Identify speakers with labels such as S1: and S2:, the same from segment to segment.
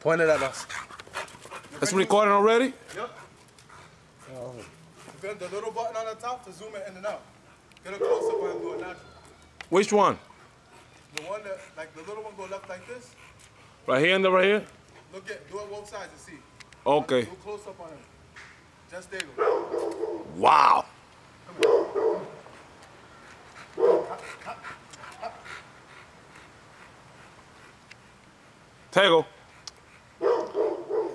S1: Point it at us.
S2: It's recording already?
S1: Yep. The, the little button on the top to zoom it in and out. Get a close up on do it natural.
S2: Which one?
S1: The one that, like the little one go left like this.
S2: Right here and the right here?
S1: Look at, do it both sides and see.
S2: Okay.
S1: Do a close up on him. Just there go.
S2: Wow. Tego.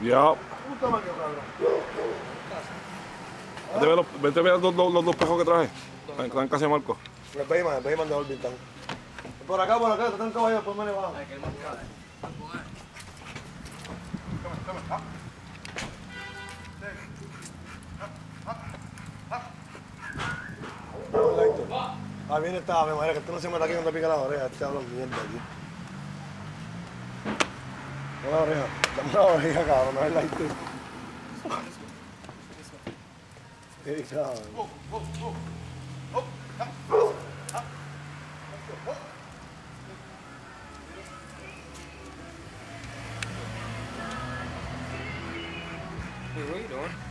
S2: Yup. Vete a ver los, vete a ver los, los- los dos pejos que traje. Están, están casi marcos.
S3: El Bayman, el Bayman de Orbitán. Por acá, por acá, está un caballo, después me le bajo.
S1: Ah.
S3: Ah, viene esta ave, madre, que tú no se mete aquí donde pica la oreja, este habla mierda aquí. Dame la oreja, dame la oreja, cabrón, no es la este. Sí, cabrón.
S1: Oh, ah, ah.
S4: What are you doing?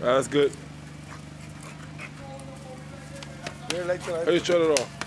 S2: That's good.
S3: Viene la este,
S2: you shut it off?